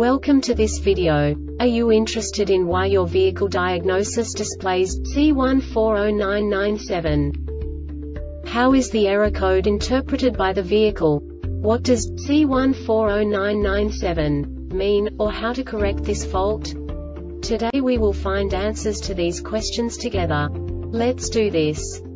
Welcome to this video. Are you interested in why your vehicle diagnosis displays C140997? How is the error code interpreted by the vehicle? What does C140997 mean, or how to correct this fault? Today we will find answers to these questions together. Let's do this.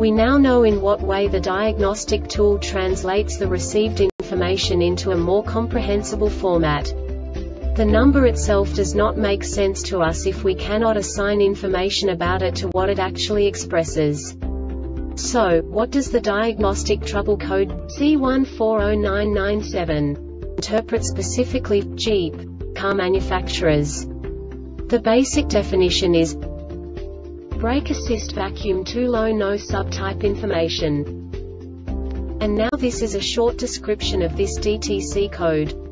We now know in what way the diagnostic tool translates the received information into a more comprehensible format. The number itself does not make sense to us if we cannot assign information about it to what it actually expresses. So, what does the diagnostic trouble code C140997 interpret specifically Jeep car manufacturers? The basic definition is brake assist vacuum too low no subtype information. And now this is a short description of this DTC code.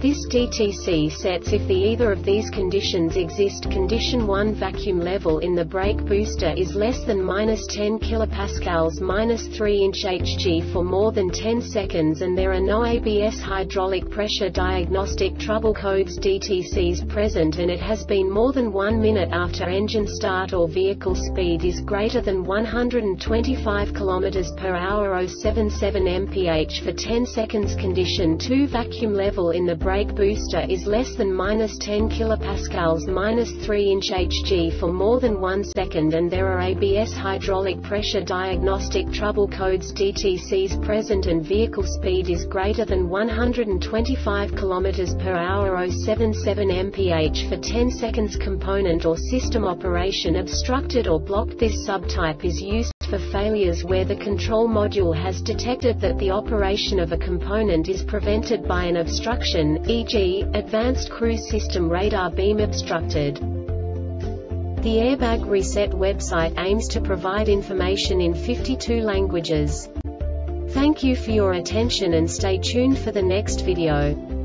This DTC sets if the either of these conditions exist condition 1 vacuum level in the brake booster is less than minus 10 kilopascals minus 3 inch Hg for more than 10 seconds and there are no ABS hydraulic pressure diagnostic trouble codes DTCs present and it has been more than 1 minute after engine start or vehicle speed is greater than 125 km per hour 077 mph for 10 seconds condition 2 vacuum level in the brake booster is less than minus 10 kilopascals minus 3 inch Hg for more than 1 second and there are ABS hydraulic pressure diagnostic trouble codes DTCs present and vehicle speed is greater than 125 km per hour 077 mph for 10 seconds component or system operation obstructed or blocked this subtype is used for failures where the control module has detected that the operation of a component is prevented by an obstruction, e.g., Advanced Cruise System radar beam obstructed. The Airbag Reset website aims to provide information in 52 languages. Thank you for your attention and stay tuned for the next video.